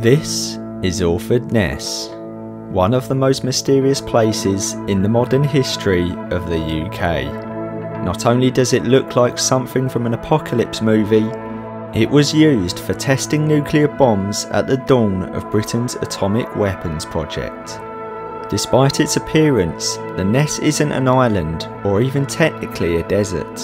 This is Orford Ness, one of the most mysterious places in the modern history of the UK. Not only does it look like something from an apocalypse movie, it was used for testing nuclear bombs at the dawn of Britain's atomic weapons project. Despite its appearance, the Ness isn't an island or even technically a desert.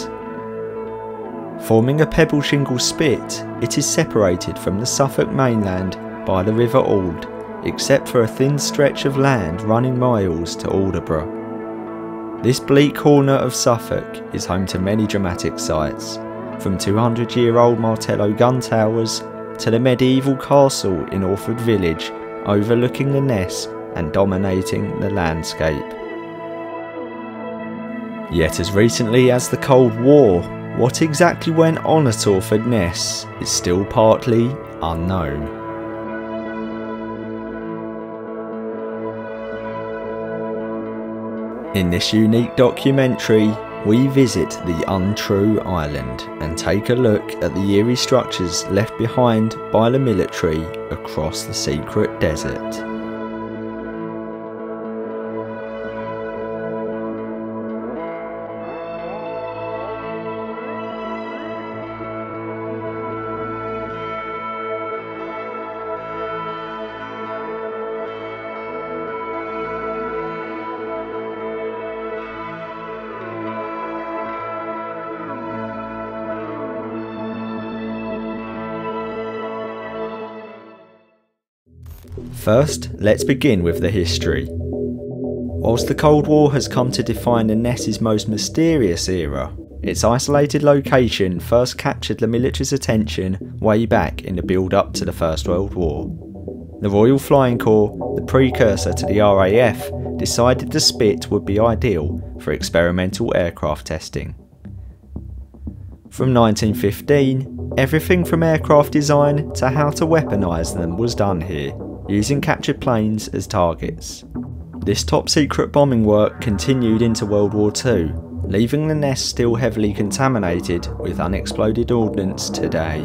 Forming a pebble shingle spit, it is separated from the Suffolk mainland by the River Alde, except for a thin stretch of land running miles to Aldeburgh. This bleak corner of Suffolk is home to many dramatic sites, from 200 year old Martello gun towers to the medieval castle in Orford village overlooking the Ness and dominating the landscape. Yet as recently as the Cold War, what exactly went on at Orford Ness is still partly unknown. In this unique documentary, we visit the untrue island and take a look at the eerie structures left behind by the military across the secret desert. First, let's begin with the history. Whilst the Cold War has come to define the Ness's most mysterious era, its isolated location first captured the military's attention way back in the build up to the First World War. The Royal Flying Corps, the precursor to the RAF, decided the Spit would be ideal for experimental aircraft testing. From 1915, everything from aircraft design to how to weaponise them was done here using captured planes as targets. This top secret bombing work continued into World War II, leaving the Ness still heavily contaminated with unexploded ordnance today.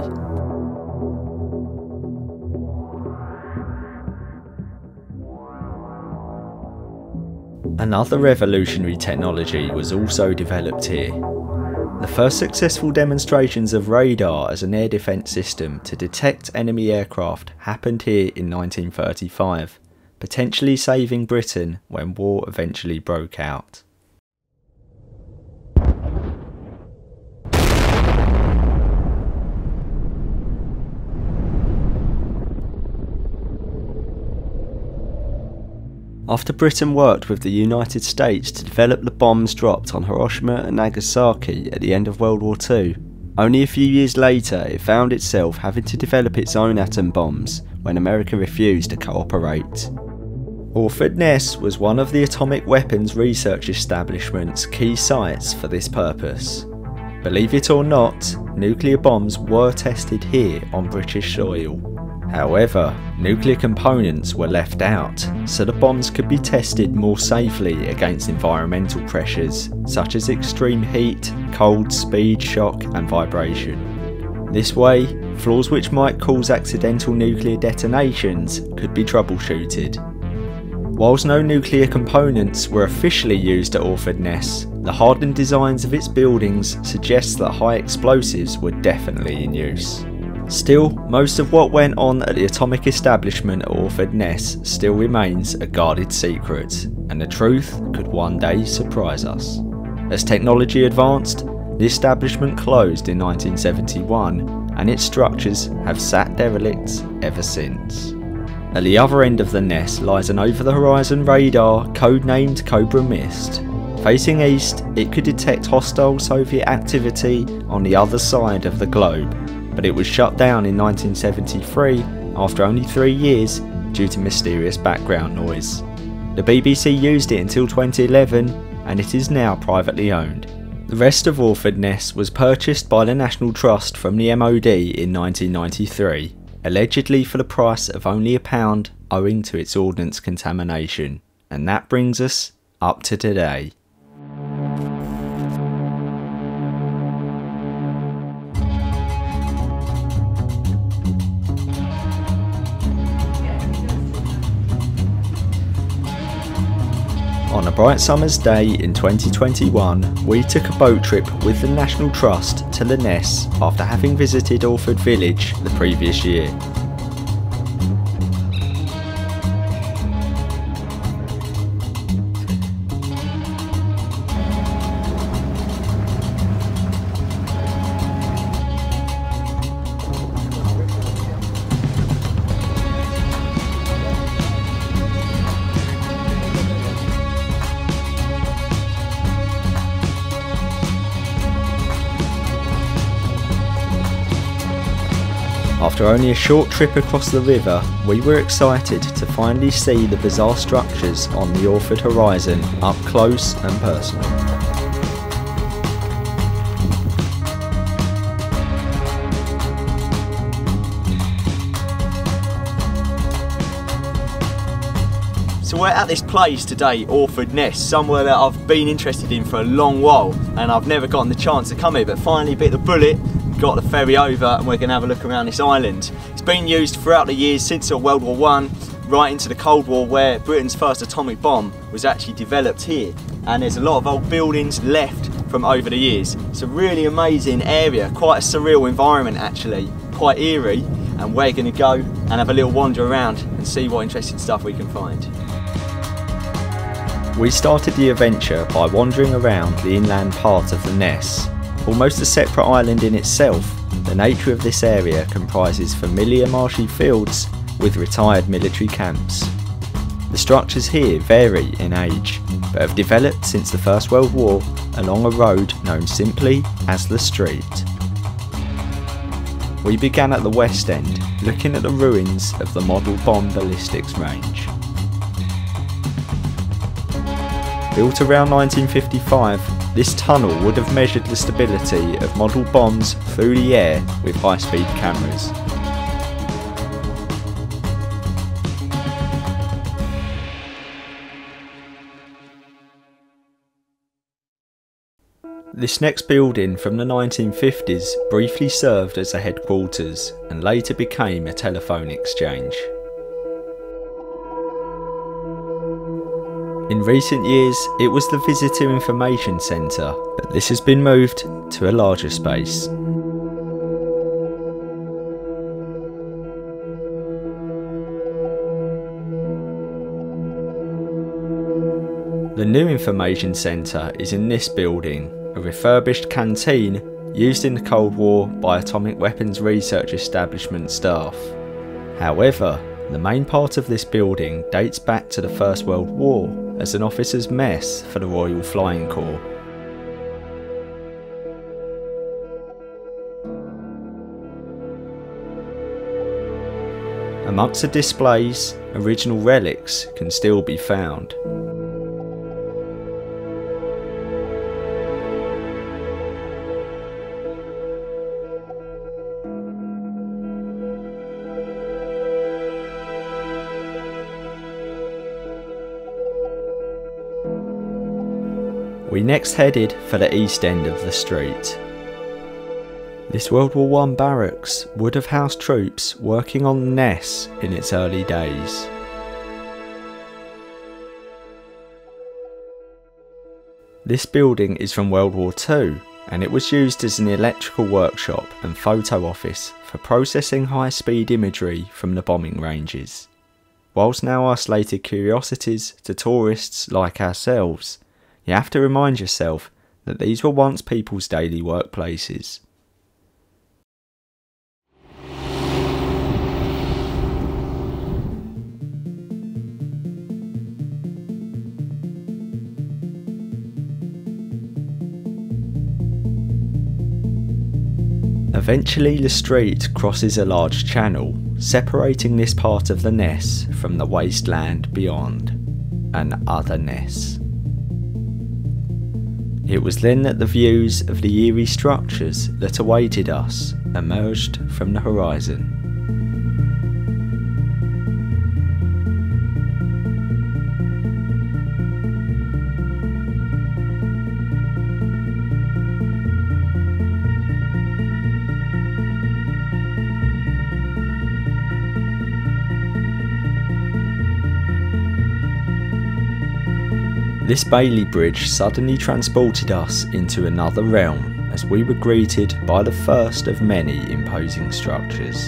Another revolutionary technology was also developed here, the first successful demonstrations of radar as an air defence system to detect enemy aircraft happened here in 1935, potentially saving Britain when war eventually broke out. After Britain worked with the United States to develop the bombs dropped on Hiroshima and Nagasaki at the end of World War II, only a few years later it found itself having to develop its own atom bombs when America refused to cooperate. Orford Ness was one of the atomic weapons research establishment's key sites for this purpose. Believe it or not, nuclear bombs were tested here on British soil. However, nuclear components were left out, so the bombs could be tested more safely against environmental pressures, such as extreme heat, cold, speed, shock and vibration. This way, flaws which might cause accidental nuclear detonations could be troubleshooted. Whilst no nuclear components were officially used at Orford Ness, the hardened designs of its buildings suggest that high explosives were definitely in use. Still, most of what went on at the atomic establishment at Orford Ness still remains a guarded secret, and the truth could one day surprise us. As technology advanced, the establishment closed in 1971, and its structures have sat derelict ever since. At the other end of the Ness lies an over the horizon radar codenamed Cobra Mist. Facing east, it could detect hostile Soviet activity on the other side of the globe but it was shut down in 1973 after only three years due to mysterious background noise. The BBC used it until 2011 and it is now privately owned. The rest of Orford Ness was purchased by the National Trust from the MOD in 1993, allegedly for the price of only a pound owing to its ordnance contamination. And that brings us up to today. A bright summer's day in 2021, we took a boat trip with the National Trust to the Ness after having visited Orford Village the previous year. After only a short trip across the river, we were excited to finally see the bizarre structures on the Orford horizon up close and personal. So we're at this place today, Orford Ness, somewhere that I've been interested in for a long while and I've never gotten the chance to come here but finally bit the bullet got the ferry over and we're going to have a look around this island. It's been used throughout the years since World War One, right into the Cold War where Britain's first atomic bomb was actually developed here and there's a lot of old buildings left from over the years. It's a really amazing area, quite a surreal environment actually, quite eerie and we're going to go and have a little wander around and see what interesting stuff we can find. We started the adventure by wandering around the inland part of the Ness Almost a separate island in itself, the nature of this area comprises familiar marshy fields with retired military camps. The structures here vary in age, but have developed since the First World War along a road known simply as the Street. We began at the west end, looking at the ruins of the Model Bomb Ballistics Range. Built around 1955, this tunnel would have measured the stability of model bombs through the air with high-speed cameras. This next building from the 1950s briefly served as a headquarters and later became a telephone exchange. In recent years, it was the Visitor Information Centre, but this has been moved to a larger space. The new Information Centre is in this building, a refurbished canteen used in the Cold War by atomic weapons research establishment staff. However, the main part of this building dates back to the First World War as an officer's mess for the Royal Flying Corps. Amongst the displays, original relics can still be found. We next headed for the east end of the street. This World War I barracks would have housed troops working on Ness in its early days. This building is from World War II and it was used as an electrical workshop and photo office for processing high speed imagery from the bombing ranges. Whilst now isolated curiosities to tourists like ourselves, you have to remind yourself that these were once people's daily workplaces. Eventually the street crosses a large channel, separating this part of the Ness from the wasteland beyond, an other Ness. It was then that the views of the eerie structures that awaited us emerged from the horizon. This Bailey Bridge suddenly transported us into another realm as we were greeted by the first of many imposing structures.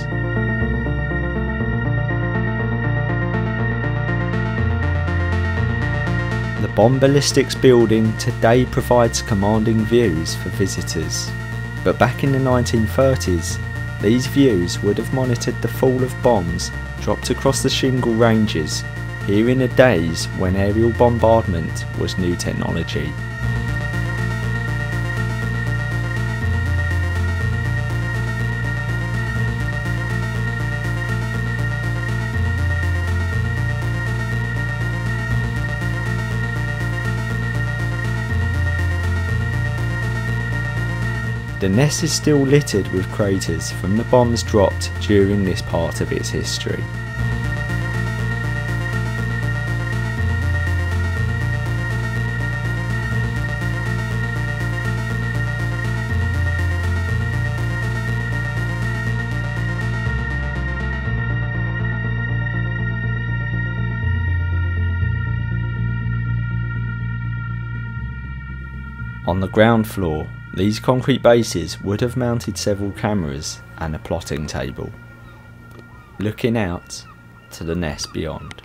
The bomb ballistics building today provides commanding views for visitors, but back in the 1930s, these views would have monitored the fall of bombs dropped across the shingle ranges here in the days when aerial bombardment was new technology. The Ness is still littered with craters from the bombs dropped during this part of its history. Ground floor, these concrete bases would have mounted several cameras and a plotting table, looking out to the Ness beyond.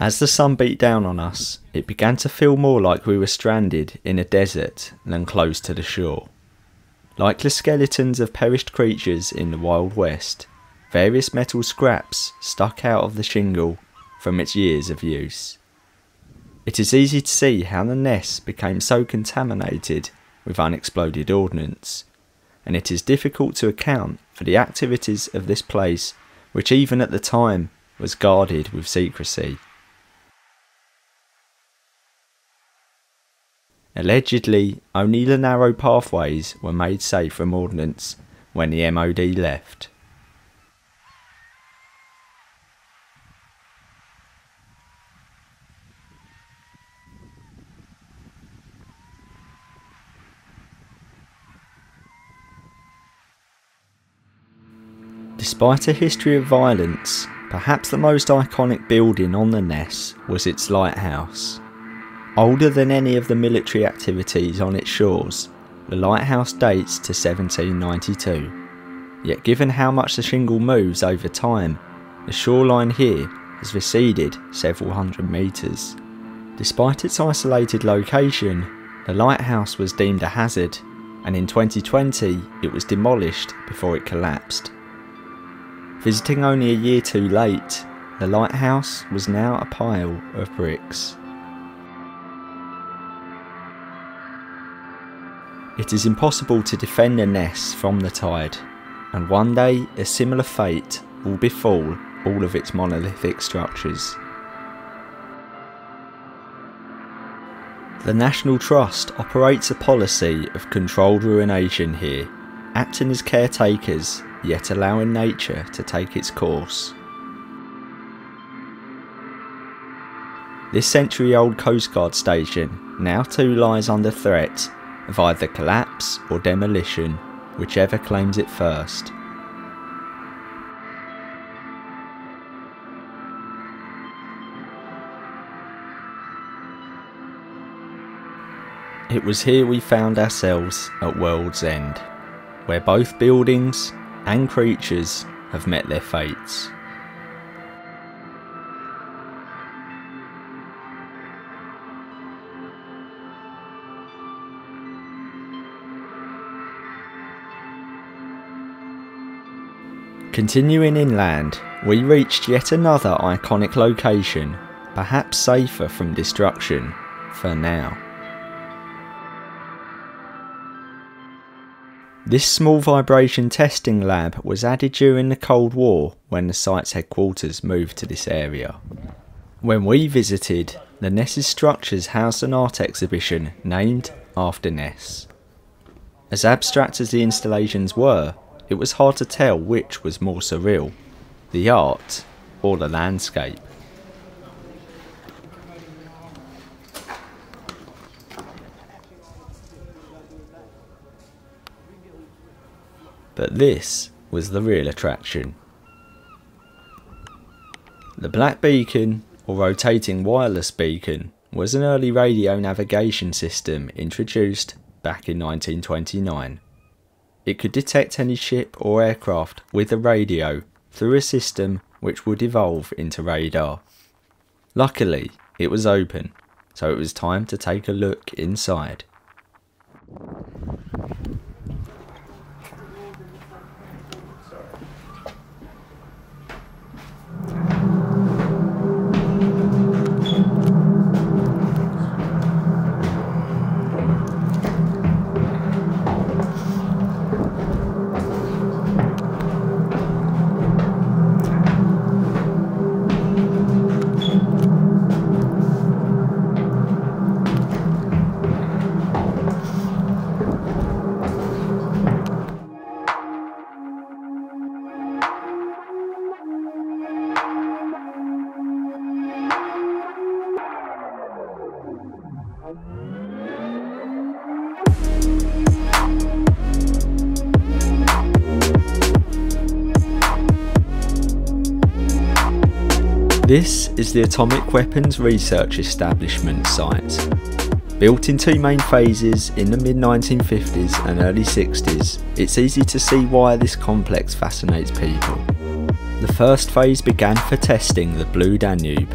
As the sun beat down on us, it began to feel more like we were stranded in a desert than close to the shore. Like the skeletons of perished creatures in the Wild West, various metal scraps stuck out of the shingle from its years of use. It is easy to see how the Ness became so contaminated with unexploded ordnance, and it is difficult to account for the activities of this place, which even at the time was guarded with secrecy. Allegedly, only the narrow pathways were made safe from ordnance when the MOD left. Despite a history of violence, perhaps the most iconic building on the Ness was its lighthouse. Older than any of the military activities on its shores, the lighthouse dates to 1792. Yet given how much the shingle moves over time, the shoreline here has receded several hundred metres. Despite its isolated location, the lighthouse was deemed a hazard, and in 2020 it was demolished before it collapsed. Visiting only a year too late, the lighthouse was now a pile of bricks. It is impossible to defend a Ness from the tide, and one day a similar fate will befall all of its monolithic structures. The National Trust operates a policy of controlled ruination here, acting as caretakers yet allowing nature to take its course. This century old Coast Guard station now too lies under threat of either collapse or demolition, whichever claims it first. It was here we found ourselves at World's End, where both buildings and creatures have met their fates. Continuing inland, we reached yet another iconic location, perhaps safer from destruction, for now. This small vibration testing lab was added during the Cold War when the site's headquarters moved to this area. When we visited, the Ness's structures housed an art exhibition named Afterness. As abstract as the installations were, it was hard to tell which was more surreal, the art or the landscape. But this was the real attraction. The Black Beacon, or rotating wireless beacon, was an early radio navigation system introduced back in 1929. It could detect any ship or aircraft with a radio through a system which would evolve into radar. Luckily, it was open, so it was time to take a look inside. This is the Atomic Weapons Research Establishment site. Built in two main phases in the mid 1950s and early 60s, it's easy to see why this complex fascinates people. The first phase began for testing the Blue Danube,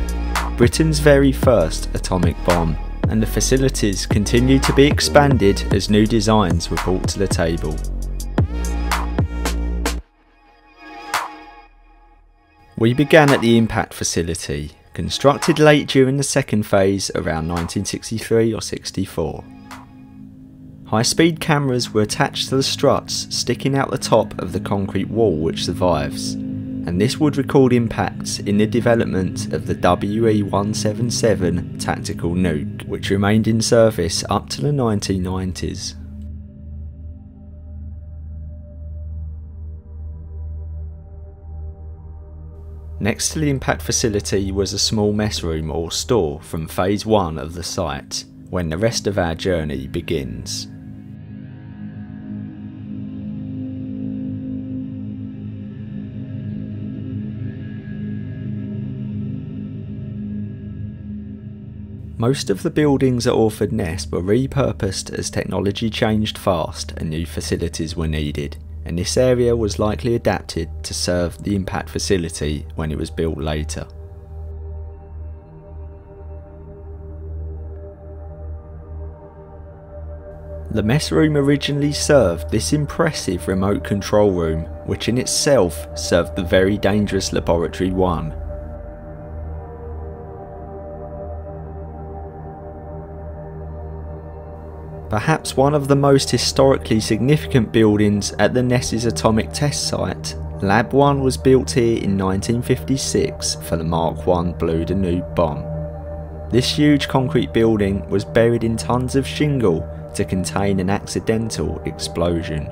Britain's very first atomic bomb, and the facilities continued to be expanded as new designs were brought to the table. We began at the impact facility, constructed late during the second phase around 1963 or 64. High speed cameras were attached to the struts sticking out the top of the concrete wall which survives, and this would record impacts in the development of the WE-177 tactical nuke, which remained in service up to the 1990s. Next to the impact facility was a small mess room or store from phase 1 of the site, when the rest of our journey begins. Most of the buildings at Orford Ness were repurposed as technology changed fast and new facilities were needed and this area was likely adapted to serve the impact facility when it was built later. The mess room originally served this impressive remote control room, which in itself served the very dangerous Laboratory 1, perhaps one of the most historically significant buildings at the Ness's atomic test site. Lab 1 was built here in 1956 for the Mark I Blue Danube bomb. This huge concrete building was buried in tons of shingle to contain an accidental explosion.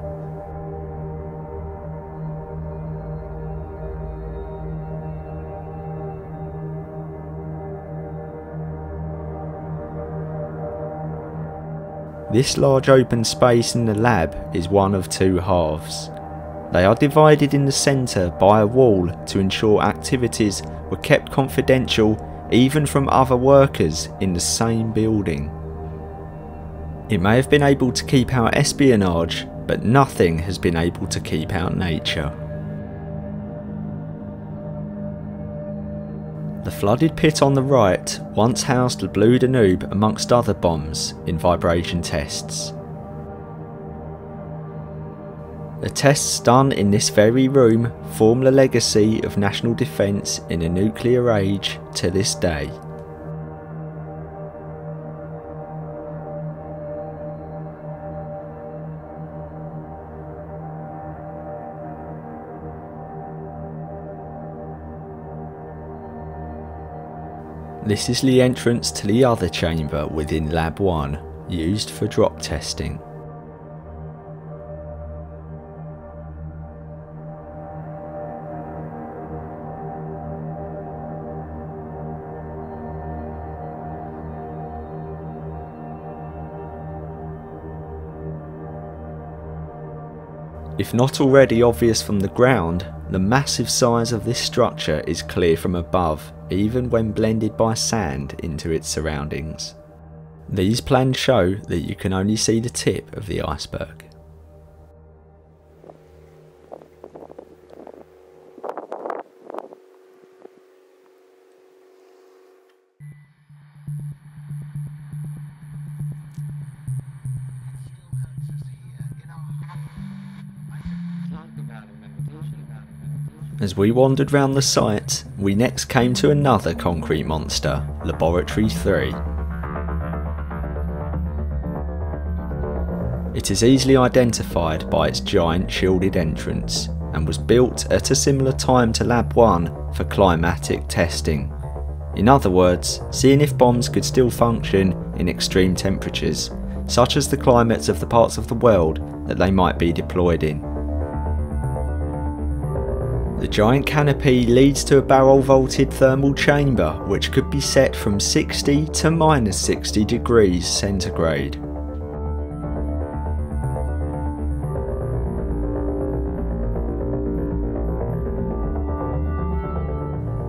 This large open space in the lab is one of two halves. They are divided in the centre by a wall to ensure activities were kept confidential even from other workers in the same building. It may have been able to keep out espionage, but nothing has been able to keep out nature. The flooded pit on the right once housed the Blue Danube amongst other bombs in vibration tests. The tests done in this very room form the legacy of national defence in a nuclear age to this day. This is the entrance to the other chamber within Lab 1, used for drop testing. If not already obvious from the ground, the massive size of this structure is clear from above, even when blended by sand into its surroundings. These plans show that you can only see the tip of the iceberg. As we wandered round the site, we next came to another concrete monster, Laboratory 3. It is easily identified by its giant shielded entrance and was built at a similar time to Lab 1 for climatic testing. In other words, seeing if bombs could still function in extreme temperatures, such as the climates of the parts of the world that they might be deployed in. The giant canopy leads to a barrel vaulted thermal chamber which could be set from 60 to minus 60 degrees centigrade.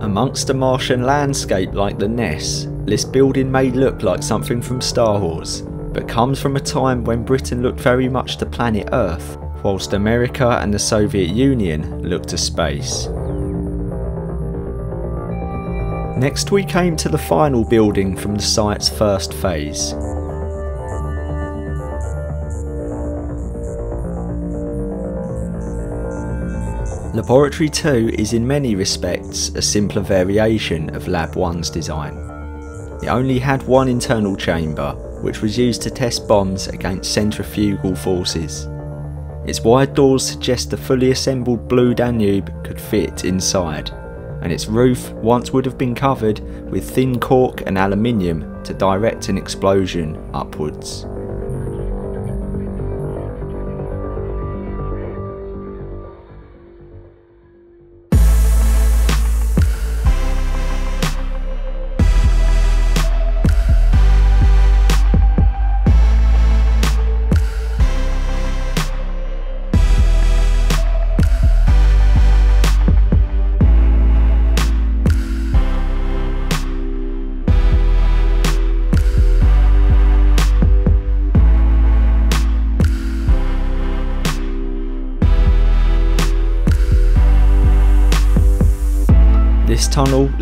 Amongst a Martian landscape like the Ness, this building may look like something from Star Wars, but comes from a time when Britain looked very much to planet Earth whilst America and the Soviet Union looked to space. Next we came to the final building from the site's first phase. Laboratory 2 is in many respects a simpler variation of Lab 1's design. It only had one internal chamber, which was used to test bombs against centrifugal forces. Its wide doors suggest the fully assembled Blue Danube could fit inside, and its roof once would have been covered with thin cork and aluminium to direct an explosion upwards.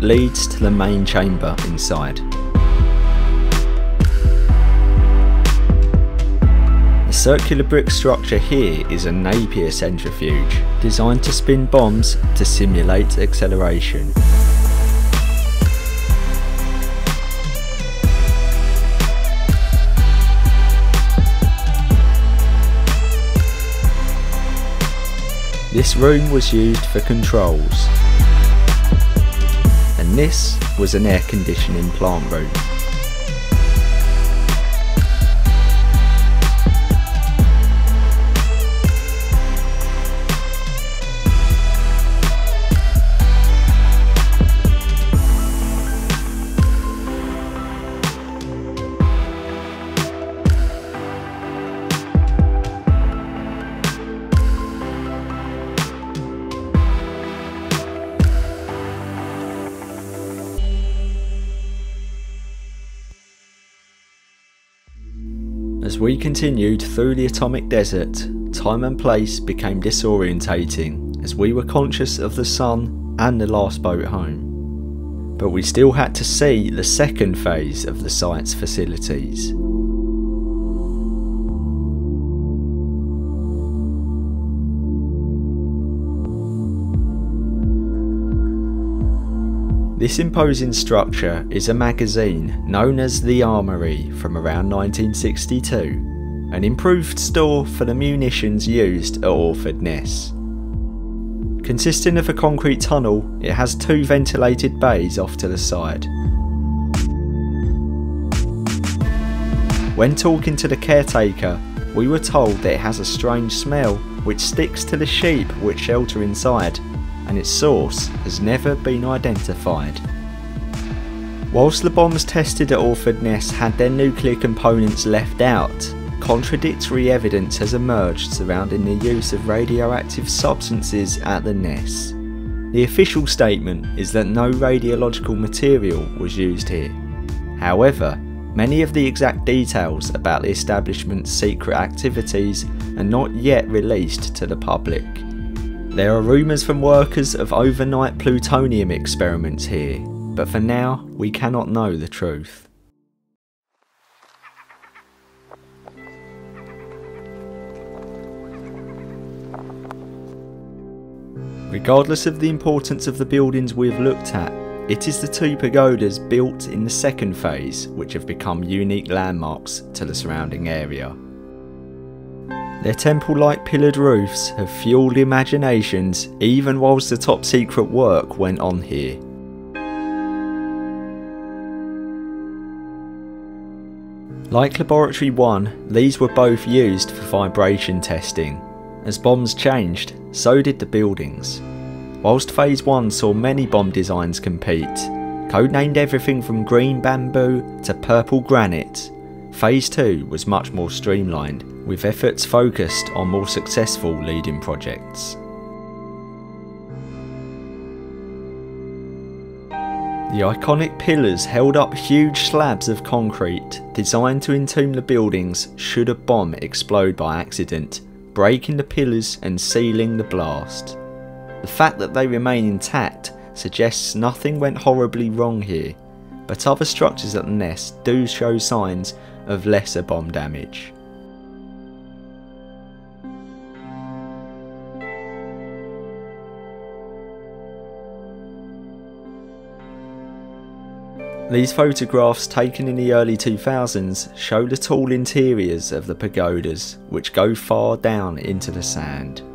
Leads to the main chamber inside. The circular brick structure here is a Napier centrifuge, designed to spin bombs to simulate acceleration. This room was used for controls and this was an air conditioning plant room. Continued through the atomic desert, time and place became disorientating as we were conscious of the sun and the last boat home. But we still had to see the second phase of the site's facilities. This imposing structure is a magazine known as the Armoury from around 1962, an improved store for the munitions used at Orford Ness. Consisting of a concrete tunnel, it has two ventilated bays off to the side. When talking to the caretaker, we were told that it has a strange smell which sticks to the sheep which shelter inside and its source has never been identified. Whilst the bombs tested at Orford Ness had their nuclear components left out, contradictory evidence has emerged surrounding the use of radioactive substances at the Ness. The official statement is that no radiological material was used here. However, many of the exact details about the establishment's secret activities are not yet released to the public. There are rumours from workers of overnight plutonium experiments here, but for now we cannot know the truth. Regardless of the importance of the buildings we've looked at, it is the two pagodas built in the second phase which have become unique landmarks to the surrounding area. Their temple-like pillared roofs have fueled imaginations even whilst the top secret work went on here. Like Laboratory 1, these were both used for vibration testing, as bombs changed, so did the buildings. Whilst Phase 1 saw many bomb designs compete, codenamed everything from green bamboo to purple granite, Phase 2 was much more streamlined, with efforts focused on more successful leading projects. The iconic pillars held up huge slabs of concrete designed to entomb the buildings should a bomb explode by accident breaking the pillars and sealing the blast. The fact that they remain intact suggests nothing went horribly wrong here, but other structures at the Ness do show signs of lesser bomb damage. These photographs taken in the early 2000s show the tall interiors of the pagodas which go far down into the sand.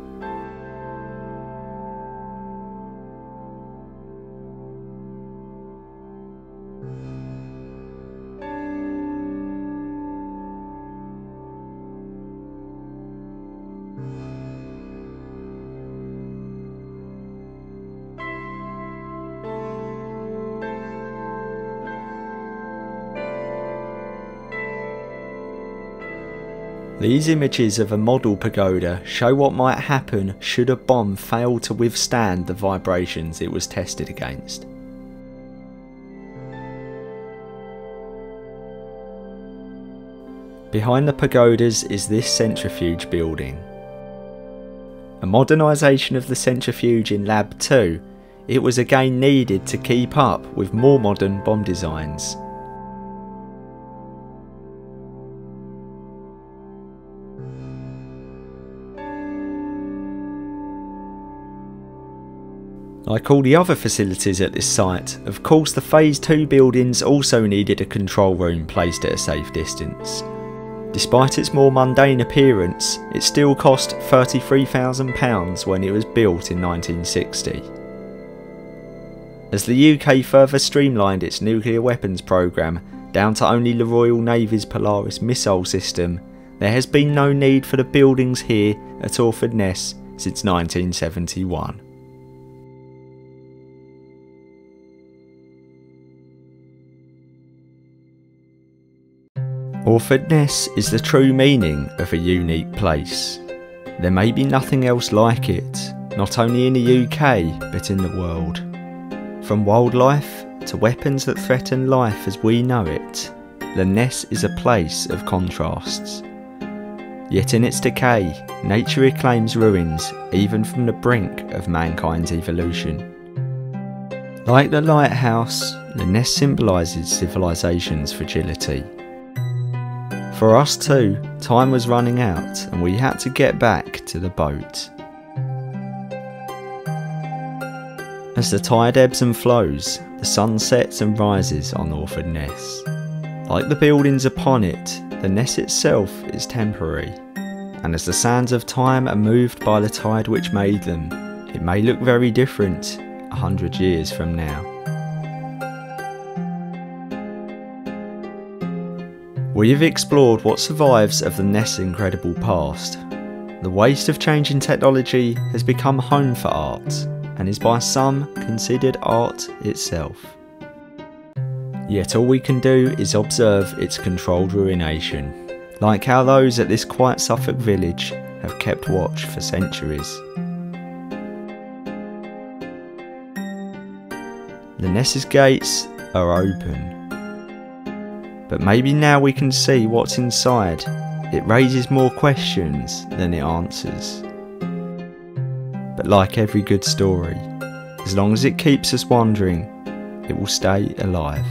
These images of a model pagoda show what might happen should a bomb fail to withstand the vibrations it was tested against. Behind the pagodas is this centrifuge building. A modernisation of the centrifuge in Lab 2, it was again needed to keep up with more modern bomb designs. Like all the other facilities at this site, of course the Phase 2 buildings also needed a control room placed at a safe distance. Despite its more mundane appearance, it still cost £33,000 when it was built in 1960. As the UK further streamlined its nuclear weapons programme down to only the Royal Navy's Polaris missile system, there has been no need for the buildings here at Orford Ness since 1971. Orford Ness is the true meaning of a unique place. There may be nothing else like it, not only in the UK but in the world. From wildlife to weapons that threaten life as we know it, the Ness is a place of contrasts. Yet in its decay, nature reclaims ruins even from the brink of mankind's evolution. Like the lighthouse, the Ness symbolises civilisation's fragility. For us too, time was running out and we had to get back to the boat. As the tide ebbs and flows, the sun sets and rises on Orford Ness. Like the buildings upon it, the Ness itself is temporary, and as the sands of time are moved by the tide which made them, it may look very different a hundred years from now. We have explored what survives of the Ness' incredible past. The waste of changing technology has become home for art, and is by some considered art itself. Yet all we can do is observe its controlled ruination. like how those at this quiet Suffolk village have kept watch for centuries. The Ness's gates are open. But maybe now we can see what's inside. It raises more questions than it answers. But like every good story, as long as it keeps us wondering, it will stay alive.